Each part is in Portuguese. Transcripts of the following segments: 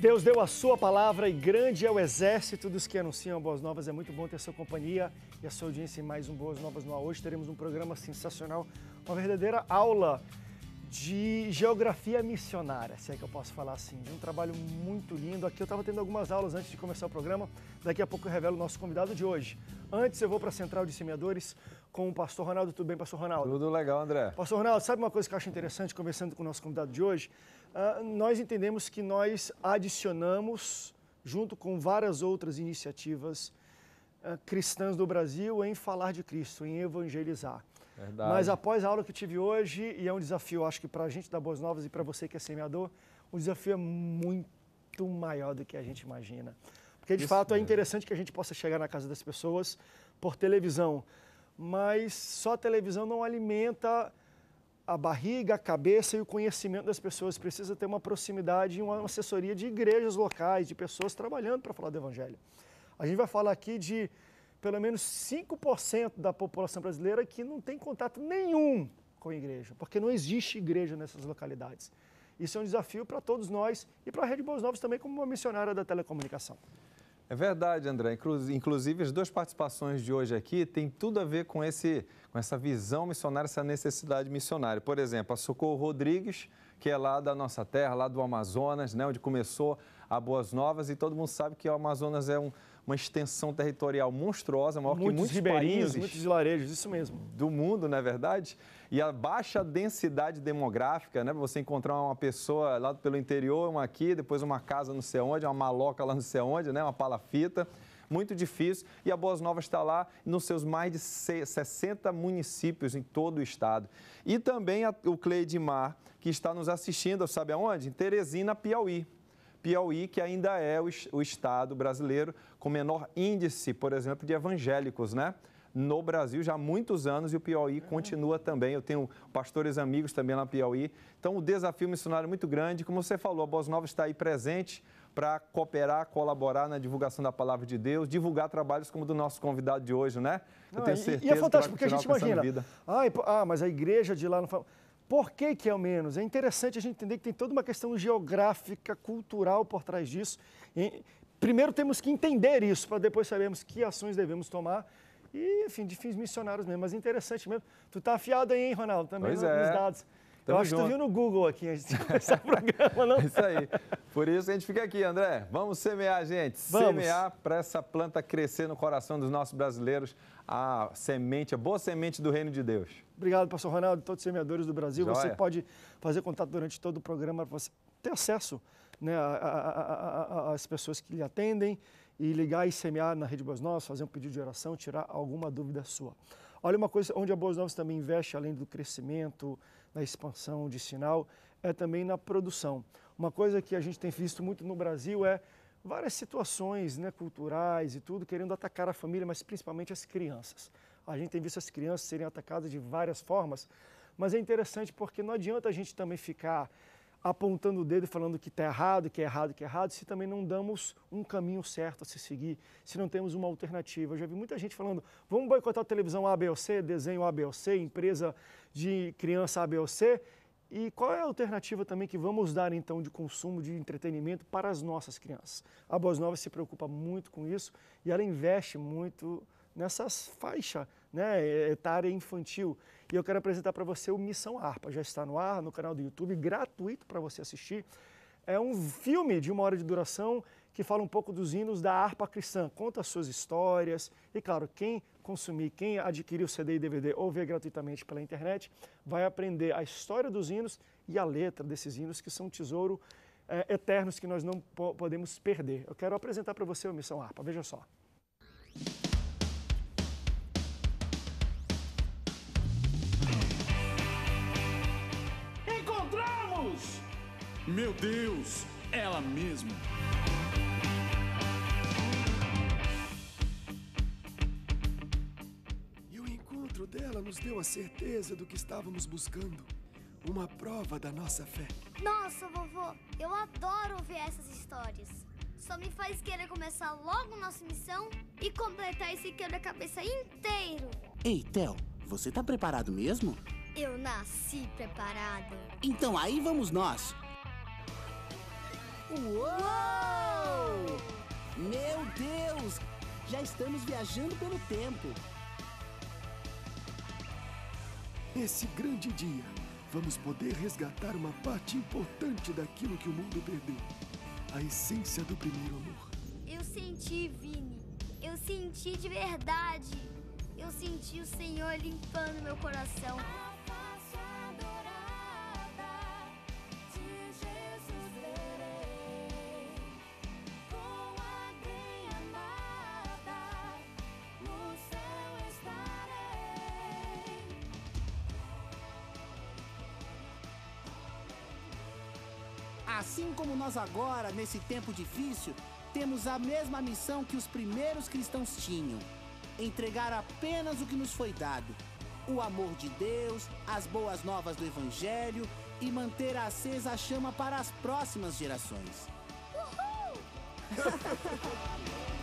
Deus deu a sua palavra e grande é o exército dos que anunciam boas novas. É muito bom ter sua companhia e a sua audiência em mais um Boas Novas no Ar. Hoje teremos um programa sensacional, uma verdadeira aula de geografia missionária, se é que eu posso falar assim, de um trabalho muito lindo. Aqui eu estava tendo algumas aulas antes de começar o programa, daqui a pouco eu revelo o nosso convidado de hoje. Antes eu vou para a Central de Semeadores com o pastor Ronaldo. Tudo bem, pastor Ronaldo? Tudo legal, André. Pastor Ronaldo, sabe uma coisa que eu acho interessante, conversando com o nosso convidado de hoje? Uh, nós entendemos que nós adicionamos, junto com várias outras iniciativas uh, cristãs do Brasil, em falar de Cristo, em evangelizar. Verdade. Mas após a aula que eu tive hoje, e é um desafio, acho que para a gente da Boas Novas e para você que é semeador, o desafio é muito maior do que a gente imagina. Porque de Isso fato é mesmo. interessante que a gente possa chegar na casa das pessoas por televisão, mas só a televisão não alimenta a barriga, a cabeça e o conhecimento das pessoas. Precisa ter uma proximidade e uma assessoria de igrejas locais, de pessoas trabalhando para falar do Evangelho. A gente vai falar aqui de pelo menos 5% da população brasileira que não tem contato nenhum com a igreja, porque não existe igreja nessas localidades. Isso é um desafio para todos nós e para a Rede Boas Novas também, como uma missionária da telecomunicação. É verdade, André. Inclu- Inclusive, as duas participações de hoje aqui têm tudo a ver com, esse, com essa visão missionária, essa necessidade missionária. Por exemplo, a Socorro Rodrigues, que é lá da nossa terra, lá do Amazonas, né, onde começou a Boas Novas, e todo mundo sabe que o Amazonas é um- uma extensão territorial monstruosa, maior que muitos muitos ribeirinhos, países muitos vilarejos, isso mesmo. do mundo, não é verdade? E a baixa densidade demográfica, né? Você encontrar uma pessoa lá pelo interior, uma aqui, depois uma casa não sei onde, uma maloca lá não sei onde, né? Uma palafita. Muito difícil. E a Boas Novas está lá nos seus mais de se- 60 municípios em todo o estado. E também a- o Cleidimar, que está nos assistindo, sabe aonde? Em Teresina, Piauí. Piauí, que ainda é o, es- o estado brasileiro com menor índice, por exemplo, de evangélicos, né? No Brasil já há muitos anos e o Piauí continua também. Eu tenho pastores amigos também lá no Piauí. Então, o desafio missionário é muito grande. Como você falou, a Boas Novas está aí presente para cooperar, colaborar na divulgação da palavra de Deus, divulgar trabalhos como o do nosso convidado de hoje, né? Eu Não, tenho e- certeza E é que fantástico, porque vai a gente imagina. pô, ah, mas a igreja de lá não fala. Por que, que é o menos? É interessante a gente entender que tem toda uma questão geográfica, cultural por trás disso. E, primeiro temos que entender isso, para depois sabermos que ações devemos tomar. E, enfim, de fins missionários mesmo. Mas interessante mesmo. Tu tá afiado aí, hein, Ronaldo? Também Pois no- é. nos dados. Eu Tamo acho que tu junto. viu no Google aqui antes de começar o programa, não? É isso aí. Por isso a gente fica aqui, André. Vamos semear, gente. Vamos. Semear para essa planta crescer no coração dos nossos brasileiros a semente, a boa semente do reino de Deus. Obrigado, pastor Ronaldo, todos os semeadores do Brasil. Você Joia. pode fazer contato durante todo o programa para você ter acesso né, às pessoas que lhe atendem e ligar e semear na Rede Boas Novas, fazer um pedido de oração, tirar alguma dúvida sua. Olha, uma coisa onde a Boas Novas também investe, além do crescimento, na expansão de sinal, é também na produção. Uma coisa que a gente tem visto muito no Brasil é várias situações né, culturais e tudo querendo atacar a família, mas principalmente as crianças. A gente tem visto as crianças serem atacadas de várias formas, mas é interessante porque não adianta a gente também ficar apontando o dedo e falando que está errado, que é errado, que é errado, se também não damos um caminho certo a se seguir, se não temos uma alternativa. Eu já vi muita gente falando, vamos boicotar a televisão A, B ou C, desenho A, B ou C, empresa de criança A, B ou C, e qual é a alternativa também que vamos dar então de consumo, de entretenimento para as nossas crianças? A Boas Novas se preocupa muito com isso e ela investe muito nessas faixas né, etária infantil. E eu quero apresentar para você o Missão Harpa. Já está no ar, no canal do YouTube, gratuito para você assistir. É um filme de uma hora de duração que fala um pouco dos hinos da harpa cristã, conta as suas histórias e, claro, quem consumir, quem adquirir o CD e DVD ou ver gratuitamente pela internet, vai aprender a história dos hinos e a letra desses hinos que são um tesouro eh, eternos que nós não po- podemos perder. Eu quero apresentar para você o Missão Harpa, veja só. Meu Deus, ela mesma. E o encontro dela nos deu a certeza do que estávamos buscando. Uma prova da nossa fé. Nossa, vovô, eu adoro ouvir essas histórias. Só me faz querer começar logo nossa missão e completar esse quebra-cabeça inteiro. Ei, Theo, você tá preparado mesmo? Eu nasci preparada. Então aí vamos nós. Uou! Meu Deus! Já estamos viajando pelo tempo. Nesse grande dia, vamos poder resgatar uma parte importante daquilo que o mundo perdeu. A essência do primeiro amor. Eu senti, Vini. Eu senti de verdade. Eu senti o Senhor limpando meu coração. Nós agora, nesse tempo difícil, temos a mesma missão que os primeiros cristãos tinham: entregar apenas o que nos foi dado, o amor de Deus, as boas novas do Evangelho e manter acesa a chama para as próximas gerações. Podemos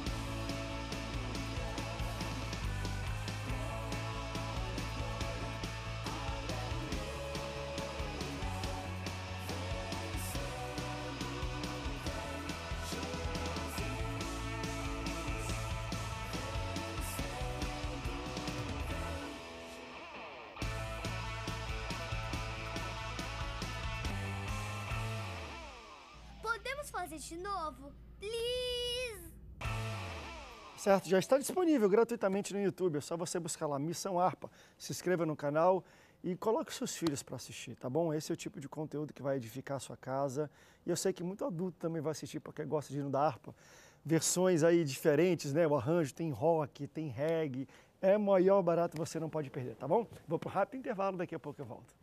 Certo, já está disponível gratuitamente no YouTube. É só você buscar lá Missão Harpa, se inscreva no canal e coloque seus filhos para assistir, tá bom? Esse é o tipo de conteúdo que vai edificar a sua casa. E eu sei que muito adulto também vai assistir porque gosta de ir no da harpa. Versões aí diferentes, né? O arranjo tem rock, tem reggae. É maior barato, você não pode perder, tá bom? Vou para um rápido intervalo, daqui a pouco eu volto.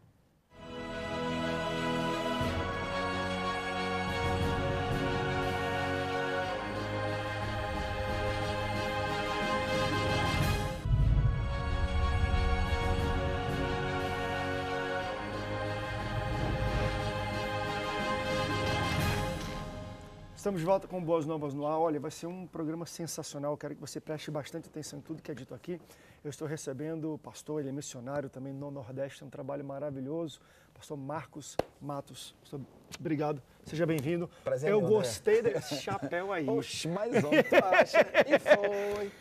Estamos de volta com Boas Novas no Ar. Olha, vai ser um programa sensacional. Quero que você preste bastante atenção em tudo que é dito aqui. Eu estou recebendo o pastor, ele é missionário também no Nordeste, um trabalho maravilhoso. Pastor Marcos Matos. Pastor, obrigado, seja bem-vindo. Prazer, Eu meu, André. gostei desse chapéu aí. Oxe, mais homem, tu acha? E foi.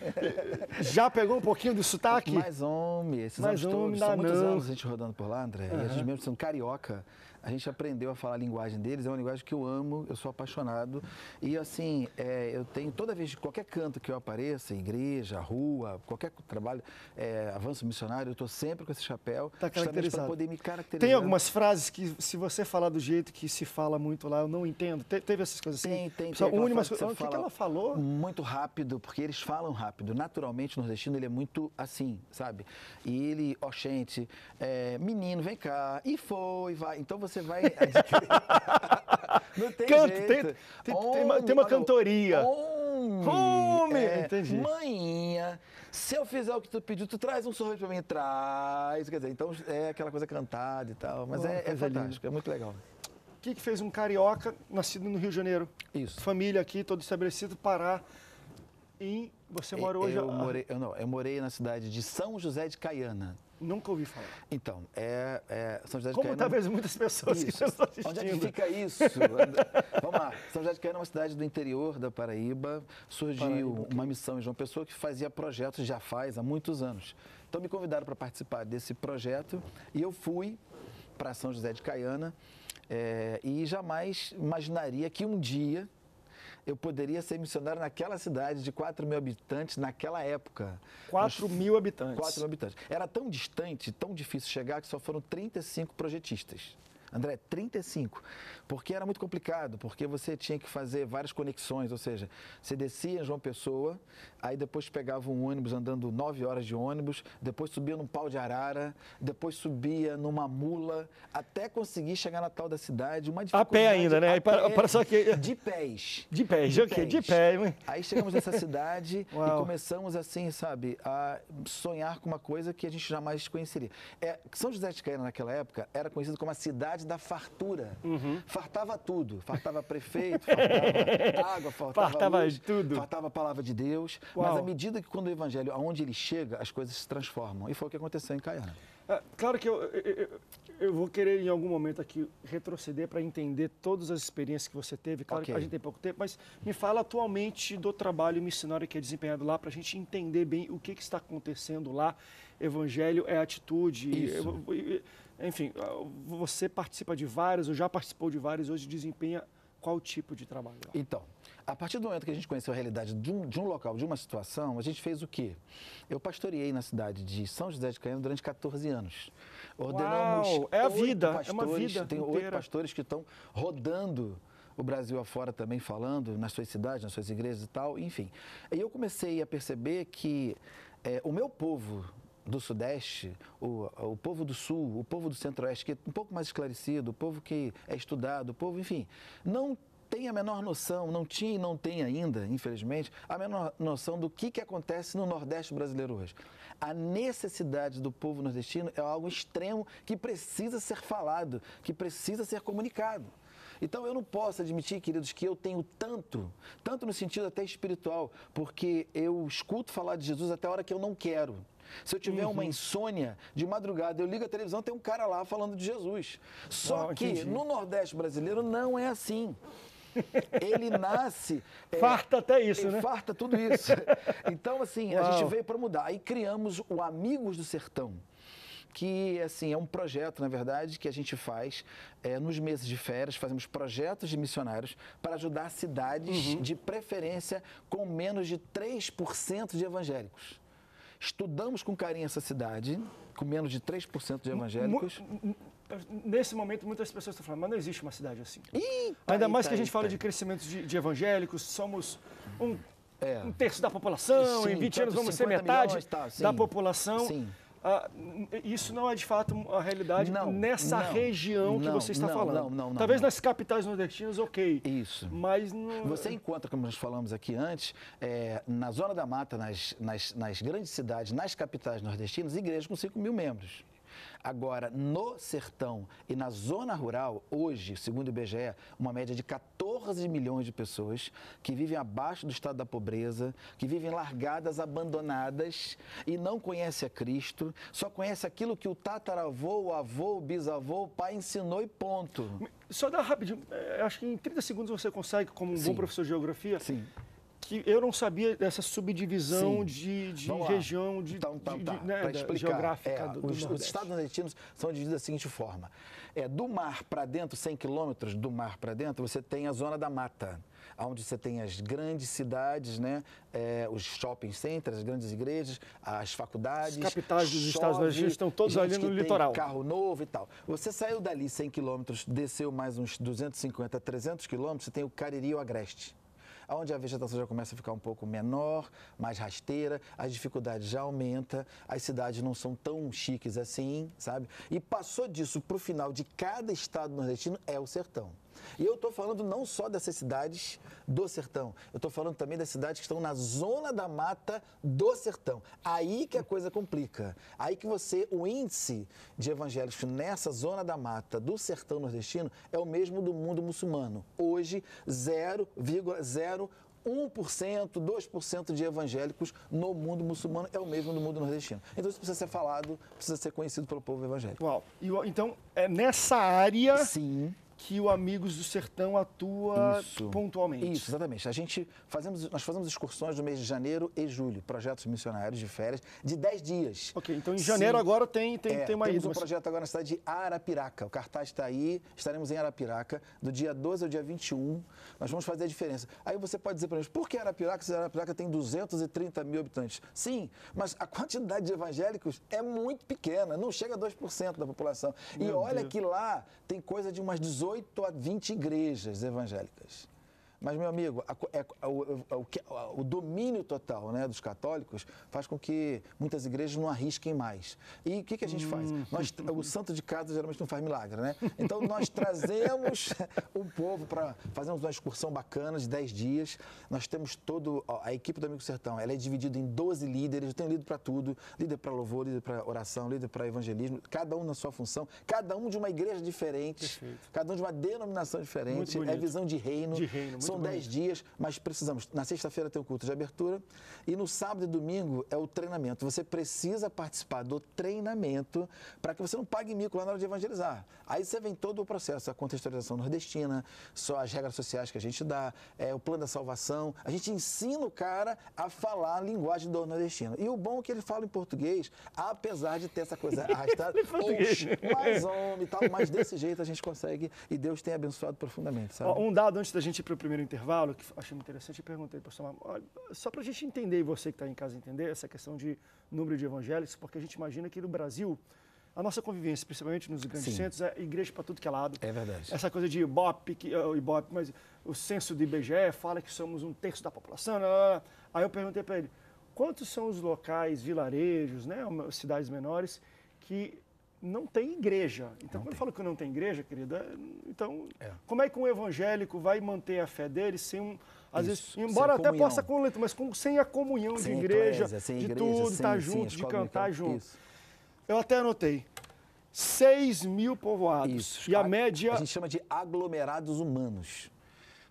Já pegou um pouquinho do sotaque? Mais homem. Esses Mais anos homem todos. São muitos não. anos a gente rodando por lá, André. E a gente mesmo sendo carioca, a gente aprendeu a falar a linguagem deles. É uma linguagem que eu amo, eu sou apaixonado. E assim, é, eu tenho toda vez, qualquer canto que eu apareça, igreja, rua, qualquer trabalho, é, avanço missionário, eu estou sempre com esse chapéu. Tá caracterizado. para poder me caracterizar. Tem algumas frases que, se você falar do jeito que se fala muito lá, eu não entendo. Te- teve essas coisas assim? Tem, tem, Pessoal, tem. une umas coisas. O que, que ela falou? Muito rápido, porque eles falam rápido. Naturalmente, o nordestino, ele é muito assim, sabe? E ele, ó, gente, é, menino, vem cá, e foi, vai. Então você vai. Não tem Canto, jeito. tem- tem- tem uma- tem uma olha, cantoria. Homem, Homem, é, entendi. Manhinha, se eu fizer o que tu pediu, tu traz um sorvete pra mim, traz. Quer dizer, então é aquela coisa cantada e tal. Mas Oh, é, é fantástico, é muito legal. O que, que fez um carioca, nascido no Rio de Janeiro? Isso. Família aqui, todo estabelecido, parar em... Você mora hoje... Eu a- morei, eu, não, eu morei na cidade de São José de Caiana. Nunca ouvi falar. Então, é, é São José de Como Caiana. talvez muitas pessoas que Isso. estão assistindo. Onde é que fica isso? Vamos lá. São José de Caiana é uma cidade do interior da Paraíba. Surgiu Paraíba. uma missão em João Pessoa que fazia projetos, já faz há muitos anos. Então me convidaram para participar desse projeto e eu fui para São José de Caiana eh, e jamais imaginaria que um dia eu poderia ser missionário naquela cidade de 4 mil habitantes naquela época. 4 mil habitantes. 4 mil habitantes. Era tão distante, tão difícil chegar, que só foram 35 projetistas. André, 35. Porque era muito complicado, porque você tinha que fazer várias conexões, ou seja, você descia em João Pessoa, aí depois pegava um ônibus andando 9 horas de ônibus, depois subia num pau de arara, depois subia numa mula, até conseguir chegar na tal da cidade. Uma A pé ainda, né? para- para só que- De pés. De pé, de quê? De pé, hein? Aí chegamos nessa cidade e Uau. começamos assim, sabe, a sonhar com uma coisa que a gente jamais conheceria. É, São José de Caiana naquela época era conhecido como a cidade cidade da fartura. Uhum. Fartava tudo. Fartava prefeito, fartava água, fartava, Fartava luz, tudo. fartava a palavra de Deus. Uau. Mas à medida que quando o evangelho, aonde ele chega, as coisas se transformam. E foi o que aconteceu em Caiana. É, claro que eu, eu, eu- vou querer em algum momento aqui retroceder para entender todas as experiências que você teve. Claro Ok. que a gente tem pouco tempo, mas me fala atualmente do trabalho missionário que é desempenhado lá para a gente entender bem o que, que está acontecendo lá. Evangelho é atitude. Isso. Enfim, você participa de vários, ou já participou de vários, hoje desempenha qual tipo de trabalho? Então, a partir do momento que a gente conheceu a realidade de um, de um local, de uma situação, a gente fez o quê? Eu pastoreei na cidade de São José de Caiana durante 14 anos. Uau, é a vida, é uma pastores, vida Tem oito pastores que estão rodando o Brasil afora também falando, nas suas cidades, nas suas igrejas e tal, enfim. E eu comecei a perceber que eh, o meu povo do Sudeste, o, o povo do Sul, o povo do Centro-Oeste, que é um pouco mais esclarecido, o povo que é estudado, o povo, enfim, não tem a menor noção, não tinha e não tem ainda, infelizmente, a menor noção do que, que acontece no Nordeste brasileiro hoje. A necessidade do povo nordestino é algo extremo que precisa ser falado, que precisa ser comunicado. Então eu não posso admitir, queridos, que eu tenho tanto, tanto no sentido até espiritual, porque eu escuto falar de Jesus até a hora que eu não quero. Se eu tiver Uhum. uma insônia de madrugada, eu ligo a televisão, tem um cara lá falando de Jesus. Só Ah, que entendi. no Nordeste brasileiro não é assim. Ele nasce. é, Farta até isso, né? Farta tudo isso. Então, assim, a Uau. gente veio para mudar. Aí criamos o Amigos do Sertão que assim é um projeto, na verdade, que a gente faz é, nos meses de férias, fazemos projetos de missionários para ajudar cidades Uhum. de preferência com menos de 3% de evangélicos. Estudamos com carinho essa cidade, com menos de 3% de evangélicos. Nesse momento, muitas pessoas estão falando, mas não existe uma cidade assim. Eita, Ainda mais eita, que a gente fala eita. de crescimento de, de evangélicos, somos um, É. um terço da população, em Sim, 20 anos vamos ser 50 metade milhões, tá, sim. da população. Sim. Ah, isso não é de fato a realidade Não, nessa não, região que não, você está falando. não, Talvez nas capitais nordestinas, ok. Isso. Mas não. Você encontra, como nós falamos aqui antes, é, na Zona da Mata, nas, nas, nas grandes cidades, nas capitais nordestinas, igrejas com 5 mil membros. Agora, no sertão e na zona rural, hoje, segundo o IBGE, uma média de 14 milhões de pessoas que vivem abaixo do estado da pobreza, que vivem largadas, abandonadas e não conhecem a Cristo, só conhece aquilo que o tataravô, o avô, o bisavô, o pai ensinou e ponto. Só dá rapidinho, eh, acho que em 30 segundos você consegue, como um bom Sim. professor de geografia, Sim. Que eu não sabia dessa subdivisão Sim. de, de região de, Então, então, de- tá. de- né, explicar, geográfica é, do, do os, os estados nordestinos são divididos da seguinte forma: é, do mar para dentro, 100 quilômetros do mar para dentro, você tem a zona da mata, onde você tem as grandes cidades, né, é, os shopping centers, as grandes igrejas, as faculdades. As capitais dos estados chove, nordestinos estão todos ali no litoral. carro novo e tal. Você saiu dali 100 quilômetros, desceu mais uns 250, 300 quilômetros, você tem o Cariri e o Agreste onde a vegetação já começa a ficar um pouco menor, mais rasteira, as dificuldades já aumentam, as cidades não são tão chiques assim, sabe? E passou disso para o final de cada estado nordestino é o sertão. E eu estou falando não só dessas cidades do sertão, eu estou falando também das cidades que estão na zona da mata do sertão. Aí que a coisa complica. Aí que você, o índice de evangélicos nessa zona da mata do sertão nordestino é o mesmo do mundo muçulmano. Hoje, 0,01%, 2% de evangélicos no mundo muçulmano é o mesmo do mundo nordestino. Então isso precisa ser falado, precisa ser conhecido pelo povo evangélico. Uau. E então, é nessa área Sim. Que o Amigos do Sertão atua Isso. pontualmente. Isso, exatamente. A gente fazemos, nós fazemos excursões no mês de janeiro e julho, projetos missionários de férias de 10 dias. Ok, então em janeiro Sim. agora tem, tem, É, tem uma temos ida. um mas- projeto agora na cidade de Arapiraca. O cartaz está aí, estaremos em Arapiraca, do dia 12 ao dia 21. Nós vamos fazer a diferença. Aí você pode dizer para nós, por que Arapiraca, se Arapiraca tem 230 mil habitantes? Sim, mas a quantidade de evangélicos é muito pequena, não chega a 2% da população. e Meu olha Deus. que lá tem coisa de umas 18 a 20 igrejas evangélicas. Mas, meu amigo, a, é, o, o, o, domínio total né, dos católicos faz com que muitas igrejas não arrisquem mais. E o que, que a gente faz? Hum. Nós, o santo de casa geralmente não faz milagre, né? Então, nós trazemos o povo para fazermos uma excursão bacana de 10 dias. Nós temos todo, ó, a equipe do Amigo Sertão, ela é dividida em 12 líderes, eu tenho líder para tudo, líder para louvor, líder para oração, líder para evangelismo, cada um na sua função, cada um de uma igreja diferente, Perfeito. cada um de uma denominação diferente, é visão de reino. De reino, São 10 bonito. dias, mas precisamos. Na sexta-feira tem o culto de abertura e no sábado e domingo é o treinamento. Você precisa participar do treinamento para que você não pague mico lá na hora de evangelizar. Aí você vem todo o processo, a contextualização nordestina, só as regras sociais que a gente dá, é, o plano da salvação. A gente ensina o cara a falar a linguagem do nordestino. E o bom é que ele fala em português, apesar de ter essa coisa arrastada. Oxe, mais homem e tal, mas desse jeito a gente consegue e Deus tem abençoado profundamente, sabe? Um dado antes da gente ir para o primeiro intervalo, que achei interessante, eu perguntei para o pastor Marcos, olha, só para a gente entender, e você que está em casa entender, essa questão de número de evangélicos, porque a gente imagina que no Brasil, a nossa convivência, principalmente nos grandes Sim. centros, é igreja para tudo que é lado. É verdade. Essa coisa de Ibope, que, o Ibope, mas o censo do IBGE fala que somos um terço da população. lá, lá, lá. Aí eu perguntei para ele, quantos são os locais, vilarejos, né, cidades menores, que não tem igreja. Então, quando eu falo que não tem igreja, querida, então, É. como é que um evangélico vai manter a fé dele sem um. Às Isso, vezes, embora até possa com mas com, sem a comunhão Sem de igreja, sem de igreja, tudo, estar sim, junto, de cantar dominical, junto. isso. Eu até anotei. 6 mil povoados. Isso. E a média. A gente chama de aglomerados humanos.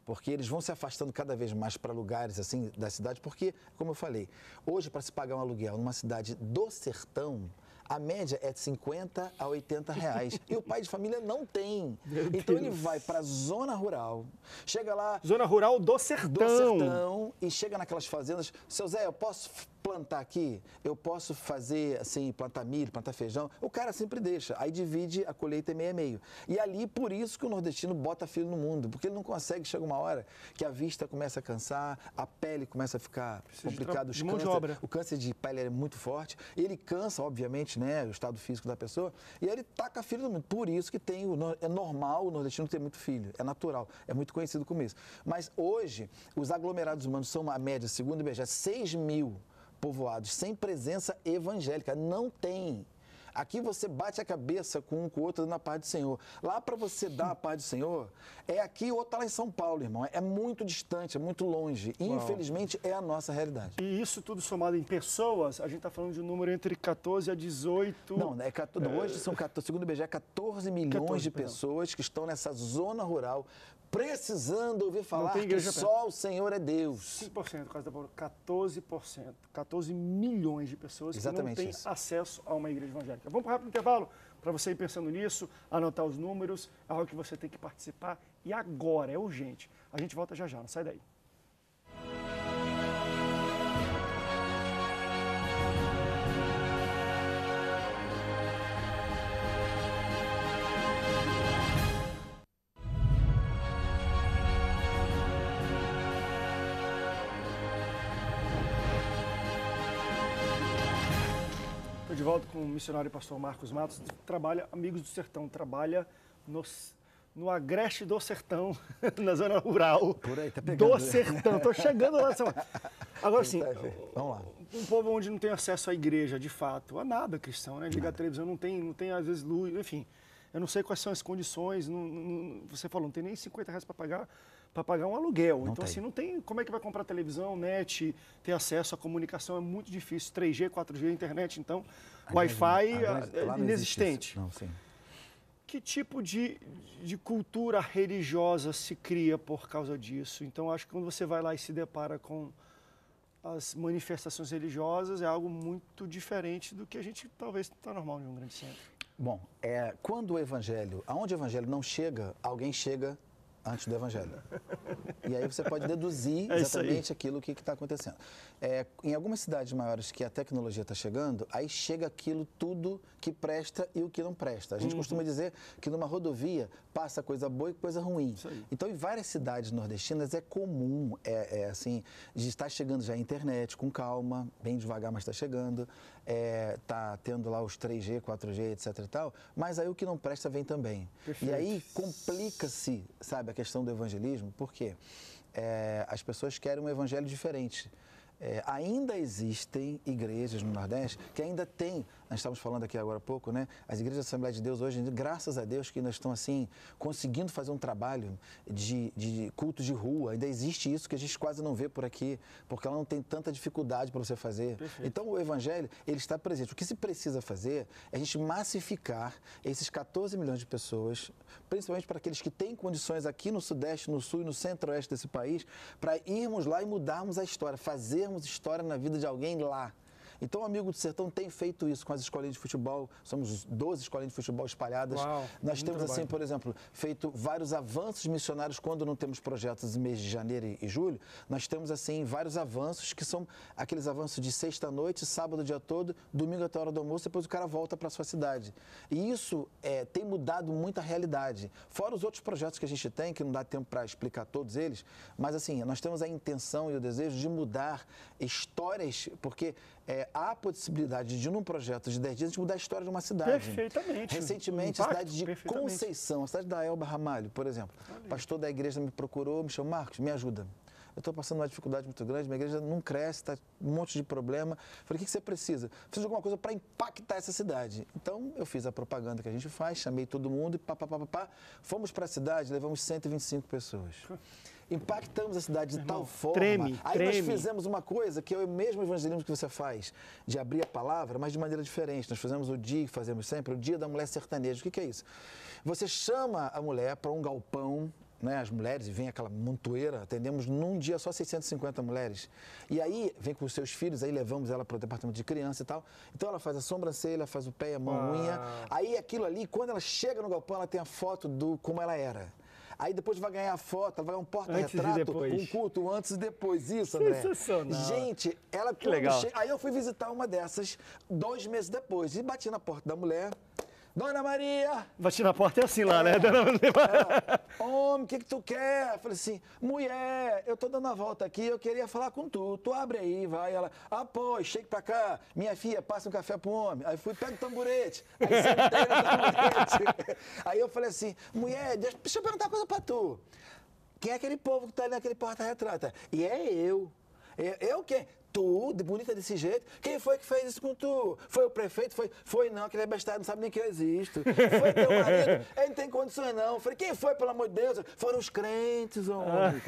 Porque eles vão se afastando cada vez mais para lugares assim da cidade, porque, como eu falei, hoje para se pagar um aluguel numa cidade do sertão, a média é de 50 a 80 reais. e o pai de família não tem. então ele vai para a zona rural, chega lá, Zona rural do sertão. do sertão e chega naquelas fazendas. Seu Zé, eu posso plantar aqui? Eu posso fazer assim, plantar milho, plantar feijão? O cara sempre deixa. Aí divide a colheita em meio a meio. E ali, por isso que o nordestino bota filho no mundo, porque ele não consegue, chega uma hora que a vista começa a cansar, a pele começa a ficar complicada, os câncer- o câncer de pele é muito forte. Ele cansa, obviamente, né, o estado físico da pessoa, e aí ele taca filho no mundo. Por isso que tem é normal o nordestino ter muito filho, é natural, é muito conhecido como isso. Mas hoje, os aglomerados humanos são uma média, segundo o IBGE, 6 mil povoados sem presença evangélica. Não tem. Aqui você bate a cabeça com um com o outro na paz do Senhor. Lá para você dar a paz do Senhor, é aqui ou está lá em São Paulo, irmão. É muito distante, é muito longe. E, infelizmente, é a nossa realidade. E isso tudo somado em pessoas, a gente está falando de um número entre 14 a 18. Não, é, 14 não, hoje são 14, segundo o IBGE, 14 milhões 14, de perdão. pessoas que estão nessa zona rural precisando ouvir falar que só o Senhor é Deus. 5%, quase da população, 14%. 14 milhões de pessoas Exatamente que não têm isso. acesso a uma igreja evangélica. Vamos para um rápido intervalo para você ir pensando nisso, anotar os números, é algo que você tem que participar. E agora, é urgente. A gente volta já já, não sai daí. O missionário e pastor Marcos Matos, trabalha, Amigos do Sertão, trabalha no, no Agreste do Sertão, na zona rural. Por aí, tá pegando, Do né? Sertão, estou chegando lá. Agora sim. Vamos lá. um povo onde não tem acesso à igreja, de fato, a nada cristão, né? Ligar a televisão, não tem, não tem às vezes luz, enfim. Eu não sei quais são as condições, não- não- você falou, não tem nem 50 reais para pagar para pagar um aluguel. então, tem. assim, não tem. Como é que vai comprar televisão, net, ter acesso à comunicação? É muito difícil. 3G, 4G, internet, então, Wi-Fi é não inexistente. Não, sim. Que tipo de, de cultura religiosa se cria por causa disso? Então, acho que quando você vai lá e se depara com as manifestações religiosas, é algo muito diferente do que a gente talvez está normal em um grande centro. Bom, é, quando o evangelho, aonde o evangelho não chega, alguém chega antes do evangelho. E aí você pode deduzir É exatamente aquilo que está acontecendo. É, em algumas cidades maiores que a tecnologia está chegando, aí chega aquilo tudo que presta e o que não presta. A Uhum. gente costuma dizer que numa rodovia passa coisa boa e coisa ruim. Então, em várias cidades nordestinas é comum, é, é assim, de estar chegando já a internet com calma, bem devagar, mas está chegando. Está tendo lá os 3G, 4G, etc e tal. Mas aí o que não presta vem também. Perfeito. E aí complica-se, sabe, a questão do evangelismo, por quê? é, as pessoas querem um evangelho diferente. É, ainda existem igrejas no Nordeste que ainda têm, nós estávamos falando aqui agora há pouco, né? As igrejas da Assembleia de Deus hoje, graças a Deus, que ainda estão assim, conseguindo fazer um trabalho de, de culto de rua. Ainda existe isso que a gente quase não vê por aqui, porque ela não tem tanta dificuldade para você fazer. Perfeito. Então o Evangelho, ele está presente. O que se precisa fazer é a gente massificar esses 14 milhões de pessoas, principalmente para aqueles que têm condições aqui no Sudeste, no Sul e no Centro-Oeste desse país, para irmos lá e mudarmos a história, fazermos história na vida de alguém lá. Então, o Amigo do Sertão tem feito isso com as escolinhas de futebol. Somos 12 escolinhas de futebol espalhadas. Uau, Nós temos, assim, por exemplo, feito vários avanços missionários quando não temos projetos em mês de janeiro e- e julho. Nós temos, assim, vários avanços que são aqueles avanços de sexta-noite, sábado o dia todo, domingo até a hora do almoço, depois o cara volta para sua cidade. E isso é, tem mudado muito a realidade. Fora os outros projetos que a gente tem, que não dá tempo para explicar todos eles, mas, assim, nós temos a intenção e o desejo de mudar histórias, porque é, há a possibilidade de, num projeto de 10 dias, mudar a história de uma cidade. Perfeitamente. Recentemente, O a impacto, cidade de. Conceição, a cidade da Elba Ramalho, por exemplo. O pastor da igreja me procurou, me chamou, Marcos, me ajuda. Eu estou passando uma dificuldade muito grande, minha igreja não cresce, está um monte de problema. Falei, o que você precisa? Preciso de alguma coisa para impactar essa cidade. Então, eu fiz a propaganda que a gente faz, chamei todo mundo e pá, pá, pá, pá, pá. Fomos para a cidade, levamos 125 pessoas. Impactamos a cidade de tal forma. treme, Aí treme. nós fizemos uma coisa que é o mesmo evangelismo que você faz, de abrir a palavra, mas de maneira diferente. Nós fizemos o dia que fazemos sempre, o dia da mulher sertaneja. O que, que é isso? Você chama a mulher para um galpão, né, as mulheres, e vem aquela montoeira, atendemos num dia só 650 mulheres. E aí vem com os seus filhos, aí levamos ela para o departamento de criança e tal. Então ela faz a sobrancelha, faz o pé, a mão, a unha. Aí aquilo ali, quando ela chega no galpão, ela tem a foto do como ela era. Aí depois vai ganhar a foto, ela vai um porta-retrato, um culto antes e depois. Isso, André. Sensacional. Gente, ela quando legal. che- Aí eu fui visitar uma dessas dois meses depois e bati na porta da mulher. Dona Maria, Bati na porta é assim lá, né? homem, o que, que tu quer? Eu falei assim, mulher, eu tô dando a volta aqui, eu queria falar com tu. Tu abre aí, vai. Ela, ah, pô, chega pra cá. Minha filha, passa um café pro homem. Aí fui, pega o tamborete. Aí sentei no tamborete. Aí eu falei assim, mulher, deixa, deixa eu perguntar uma coisa pra tu. Quem é aquele povo que tá ali naquele porta-retrata? E é eu. Eu, eu quem? Tu, de bonita desse jeito? Quem foi que fez isso com tu? Foi o prefeito? Foi, foi não, aquele bestado não sabe nem que eu existo. Foi teu marido? Ele não tem condições não. Falei, quem foi, pelo amor de Deus? Foram os crentes, homem.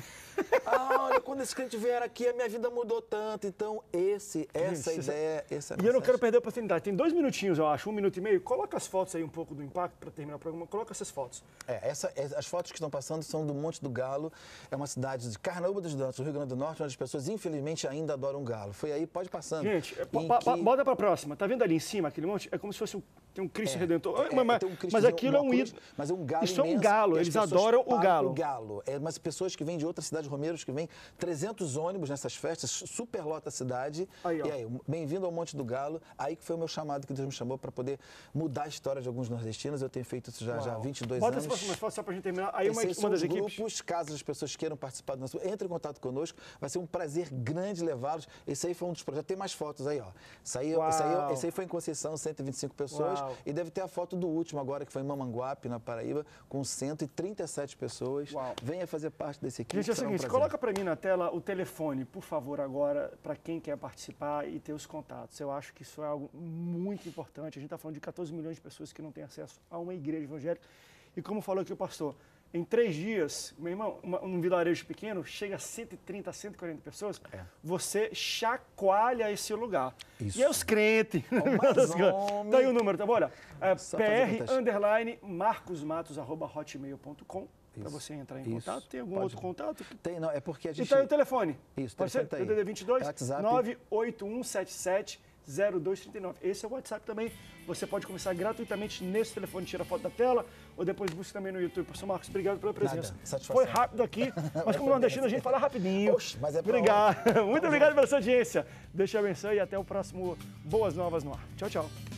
Ah, olha, quando esses crentes vieram aqui, a minha vida mudou tanto. Então, esse, essa Gente, ideia, essa E eu não quero perder a oportunidade. Tem dois minutinhos, eu acho, um minuto e meio. Coloca as fotos aí um pouco do impacto para terminar o programa. Coloca essas fotos. É, essa- é, as fotos que estão passando são do Monte do Galo. É uma cidade de Carnaúba dos Dantas, no Rio Grande do Norte, onde as pessoas, infelizmente, ainda adoram galo. Foi aí, pode passando. Gente, é, que- bota para a próxima. Tá vendo ali em cima aquele monte? É como se fosse um, tem um Cristo Redentor. É, mas, um Cristo mas aquilo é um ídolo. Mas é um galo Isso é um galo, eles adoram o galo. O galo. É, mas pessoas que vêm de outras cidades, romeiros, que vêm 300 ônibus nessas festas, superlota a cidade. Aí, e aí, bem-vindo ao Monte do Galo. Aí que foi o meu chamado que Deus me chamou para poder mudar a história de alguns nordestinos. Eu tenho feito isso já, já há 22 Bota anos. as próximas fotos só para a gente terminar. Aí uma, Esses uma das os equipes. grupos, caso as pessoas queiram participar do nosso, entre em contato conosco. Vai ser um prazer grande levá-los. Esse aí foi um dos projetos. Tem mais fotos aí, ó. Esse aí, esse aí, esse aí foi em Conceição, 125 pessoas. Uau. E deve ter a foto do último agora, que foi em Mamanguape, na Paraíba, com 137 pessoas. Uau. Venha fazer parte desse equipe. Gente, é o um seguinte, prazer. coloca para mim na tela o telefone, por favor, agora, para quem quer participar e ter os contatos. Eu acho que isso é algo muito importante. A gente está falando de 14 milhões de pessoas que não têm acesso a uma igreja evangélica. E como falou aqui o pastor, em três dias, meu irmão, uma, um vilarejo pequeno chega a 130, 140 pessoas, você chacoalha esse lugar. É. Isso. E é os crentes. homem. tá aí o número, tá bom? Olha, é PR underline marcosmatos arroba hotmail.com para você entrar em Isso. contato. Tem algum Pode. outro contato? Tem, não, é porque a gente. E tá aí o telefone. Isso, Pode telefone ser? tá aí. DDD 22 É WhatsApp. 98177 0239. Esse é o WhatsApp também. Você pode conversar gratuitamente nesse telefone, tira foto da tela, ou depois busca também no YouTube. Professor Marcos, obrigado pela presença. Foi rápido aqui, mas como nordestino a gente fala rapidinho. Oxe, mas é Obrigado. Muito obrigado pela sua audiência. Deus te abençoe e até o próximo Boas Novas no Ar. Tchau, tchau.